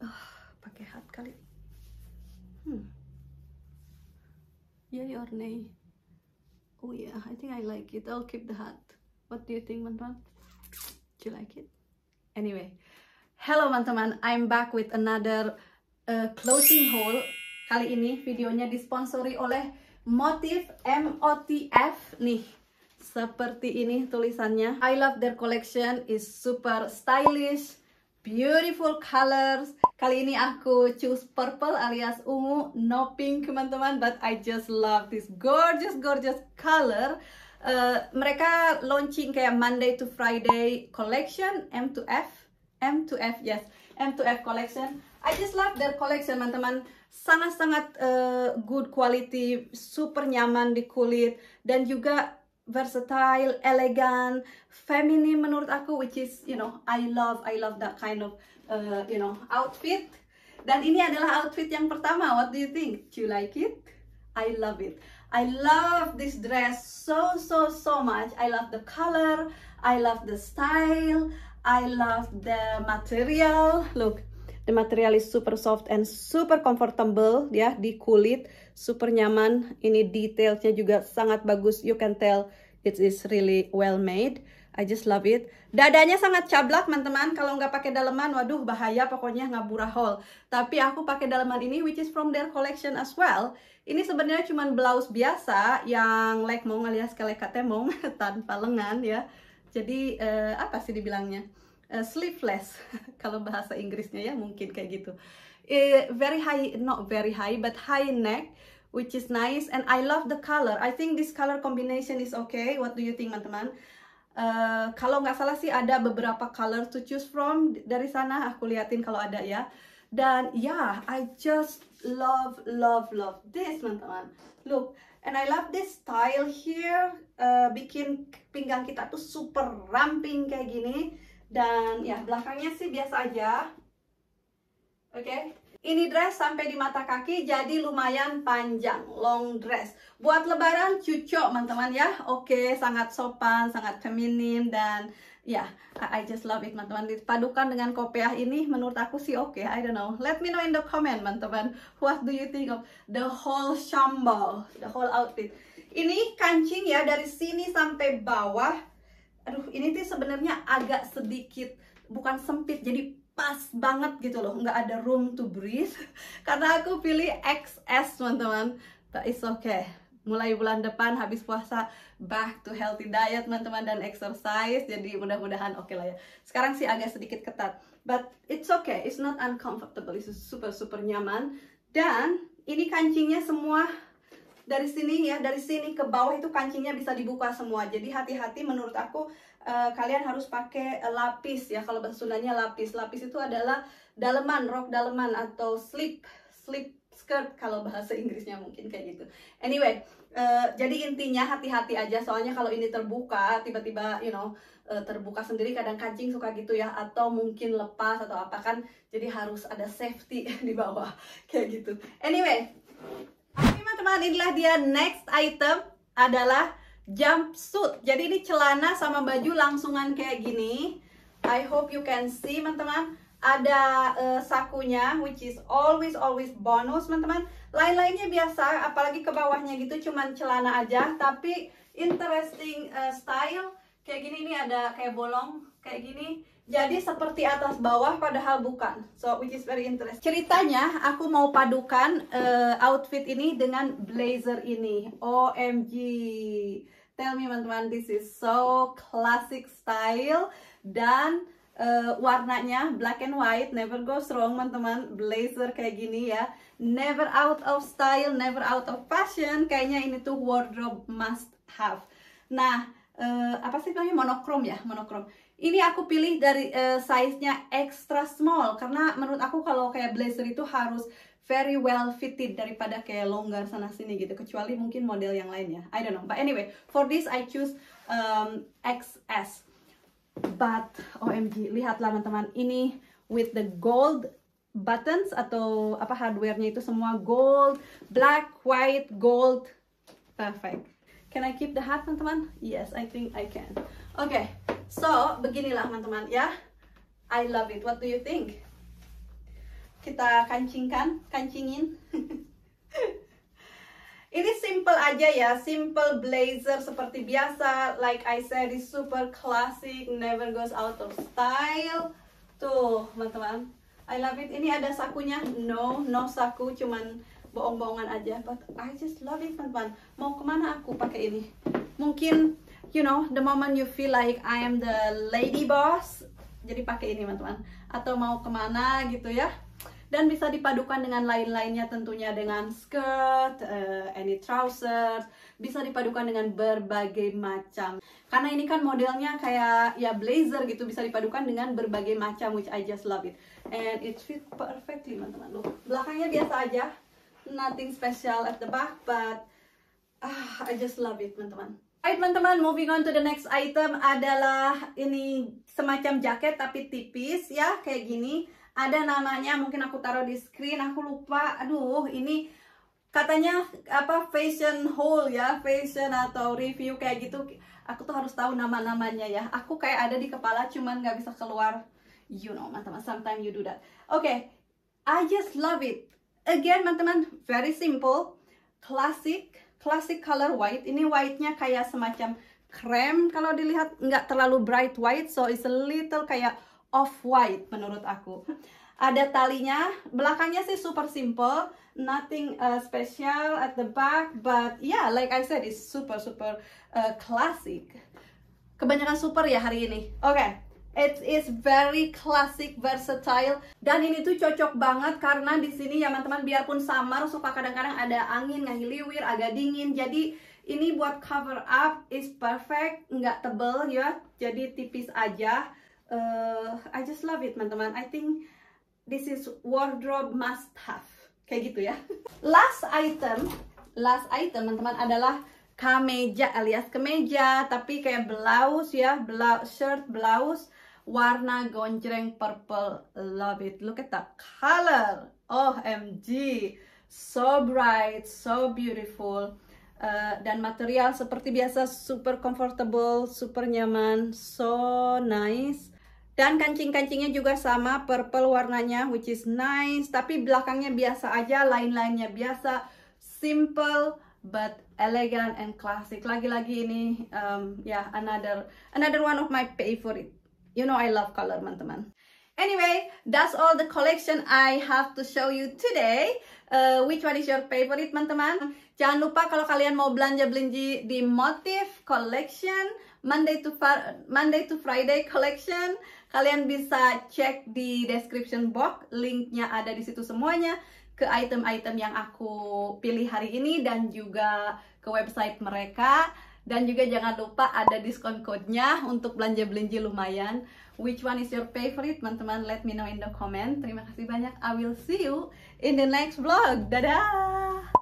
Ah, pakai hat kali. Hmm. Yay or nay? Oh yeah, I think I like it. I'll keep the hat. What do you think, teman-teman? Do you like it? Anyway, hello teman-teman. I'm back with another uh, closing haul. Kali ini videonya disponsori oleh Motif MOTF nih. Seperti ini tulisannya. I love their collection is super stylish, beautiful colors. Kali ini aku choose purple alias ungu, no pink teman-teman, but I just love this gorgeous gorgeous color. Uh, mereka launching kayak Monday to Friday collection M to F, M to F yes, M to F collection. I just love their collection teman-teman. Sangat-sangat uh, good quality, super nyaman di kulit dan juga versatile, elegan, feminine menurut aku which is you know I love I love that kind of uh, you know outfit. Dan ini adalah outfit yang pertama. What do you think? Do you like it? I love it. I love this dress so so so much. I love the color, I love the style, I love the material. Look, the material is super soft and super comfortable ya di kulit, super nyaman. Ini detailnya juga sangat bagus. You can tell it is really well made. I just love it. Dadanya sangat cablak, teman-teman. Kalau nggak pakai daleman, waduh bahaya pokoknya ngaburahol. Tapi aku pakai daleman ini, which is from their collection as well. Ini sebenarnya cuma blouse biasa yang like mau alias kelekatemong tanpa lengan ya. Jadi uh, apa sih dibilangnya? Uh, sleeveless kalau bahasa Inggrisnya ya mungkin kayak gitu. Uh, very high, not very high, but high neck which is nice and I love the color. I think this color combination is okay. What do you think, teman-teman? Uh, kalau nggak salah sih ada beberapa color to choose from dari sana. Aku liatin kalau ada ya. Dan yeah, I just love, love, love this, teman-teman. Look, and I love this style here. Uh, bikin pinggang kita tuh super ramping kayak gini. Dan ya, belakangnya sih biasa aja. Oke. Okay? Ini dress sampai di mata kaki jadi lumayan panjang, long dress. Buat lebaran cucok teman-teman ya. Oke, sangat sopan, sangat feminim dan ya, yeah, I just love it teman-teman. Dipadukan dengan kopiah ini menurut aku sih oke. Okay. I don't know. Let me know in the comment teman-teman. What do you think of the whole shambal, the whole outfit. Ini kancing ya dari sini sampai bawah. Aduh, ini tuh sebenarnya agak sedikit bukan sempit jadi pas banget gitu loh. Nggak ada room to breathe. Karena aku pilih XS teman-teman. But it's okay. Mulai bulan depan habis puasa back to healthy diet teman-teman dan exercise. Jadi mudah-mudahan oke okay lah ya. Sekarang sih agak sedikit ketat. But it's okay. It's not uncomfortable. It's super super nyaman. Dan ini kancingnya semua dari sini ya. Dari sini ke bawah itu kancingnya bisa dibuka semua. Jadi hati-hati menurut aku uh, kalian harus pakai uh, lapis ya kalau bahasa Sundanya lapis. Lapis itu adalah daleman rok daleman atau slip slip skirt kalau bahasa Inggrisnya mungkin kayak gitu. Anyway uh, jadi intinya hati-hati aja. Soalnya kalau ini terbuka tiba-tiba you know terbuka sendiri kadang kancing suka gitu ya atau mungkin lepas atau apa kan jadi harus ada safety di bawah kayak gitu. Anyway teman-teman inilah dia. Next item adalah jumpsuit. Jadi ini celana sama baju langsungan kayak gini. I hope you can see teman-teman. Ada uh, sakunya which is always always bonus teman-teman. Lain-lainnya biasa, apalagi ke bawahnya gitu cuman celana aja, tapi interesting uh, style. Kayak gini ini ada kayak bolong kayak gini. Jadi seperti atas bawah padahal bukan. So which is very interesting. Ceritanya aku mau padukan uh, outfit ini dengan blazer ini. OMG. Tell me teman-teman, this is so classic style dan uh, warnanya black and white, never goes wrong teman-teman. Blazer kayak gini ya, never out of style, never out of fashion. Kayaknya ini tuh wardrobe must have. Nah, uh, apa sih namanya monokrom ya, monokrom. Ini aku pilih dari uh, size-nya extra small karena menurut aku kalau kayak blazer itu harus very well fitted daripada kayak longgar sana sini gitu kecuali mungkin model yang lainnya. I don't know. But anyway for this I choose um, XS but OMG lihatlah teman-teman. Ini with the gold buttons atau apa hardwarenya itu semua gold black white gold. Perfect. Can I keep the hat teman-teman? Yes I think I can. Oke okay, so beginilah teman-teman ya. I love it. What do you think kita kancingkan kancingin. Ini simple aja ya simple blazer seperti biasa. Like I said it's super classic never goes out of style. Tuh teman-teman. I love it. Ini ada sakunya? No no saku cuman bohong-bohongan aja. But I just love it teman-teman. Mau ke mana aku pakai ini? Mungkin you know the moment you feel like I am the lady boss jadi pakai ini teman-teman. Atau mau ke mana gitu ya dan bisa dipadukan dengan lain-lainnya tentunya dengan skirt, uh, any trousers, bisa dipadukan dengan berbagai macam. Karena ini kan modelnya kayak ya blazer gitu, bisa dipadukan dengan berbagai macam, which I just love it. And it fit perfectly, teman-teman. Belakangnya biasa aja, nothing special at the back, but ah, I just love it, teman-teman. Hai teman-teman, moving on to the next item adalah ini semacam jaket tapi tipis ya, kayak gini ada namanya mungkin aku taruh di screen aku lupa. Aduh ini katanya apa fashion haul ya fashion atau review kayak gitu. Aku tuh harus tahu nama-namanya ya. Aku kayak ada di kepala cuman nggak bisa keluar. You know teman-teman sometimes you do that. Oke okay. I just love it. Again teman-teman very simple. Classic classic color white. Ini white-nya kayak semacam krem kalau dilihat. Nggak terlalu bright white so it's a little kayak off-white menurut aku. Ada talinya, belakangnya sih super simple, nothing uh, special at the back, but yeah, like I said, it's super super uh, classic. Kebanyakan super ya hari ini. Oke, okay. it is very classic, versatile, dan ini tuh cocok banget karena di sini ya teman-teman biarpun summer suka kadang-kadang ada angin ngahiliwir, agak dingin, jadi ini buat cover up is perfect, nggak tebel ya, jadi tipis aja uh, I just love it teman-teman. I think this is wardrobe must have. Kayak gitu ya. Last item last item teman-teman adalah kemeja alias kemeja. Tapi kayak blouse ya blouse shirt blouse warna gonjreng purple. Love it. Look at that color. OMG so bright so beautiful. Uh, dan material seperti biasa super comfortable super nyaman so nice dan kancing-kancingnya juga sama, purple warnanya, which is nice. Tapi belakangnya biasa aja, lain-lainnya biasa. Simple, but elegant and classic. Lagi-lagi ini, um, ya, yeah, another, another one of my favorite. You know I love color, teman-teman. Anyway, that's all the collection I have to show you today. Uh, which one is your favorite, teman-teman? Jangan lupa kalau kalian mau belanja-belanja di Motif Collection, Monday to Monday to Friday Collection, Kalian bisa cek di description box, linknya ada di situ semuanya ke item-item yang aku pilih hari ini dan juga ke website mereka. Dan juga jangan lupa ada diskon code-nya untuk belanja-belanja lumayan. Which one is your favorite, teman-teman? Let me know in the comment. Terima kasih banyak. I will see you in the next vlog. Dadah!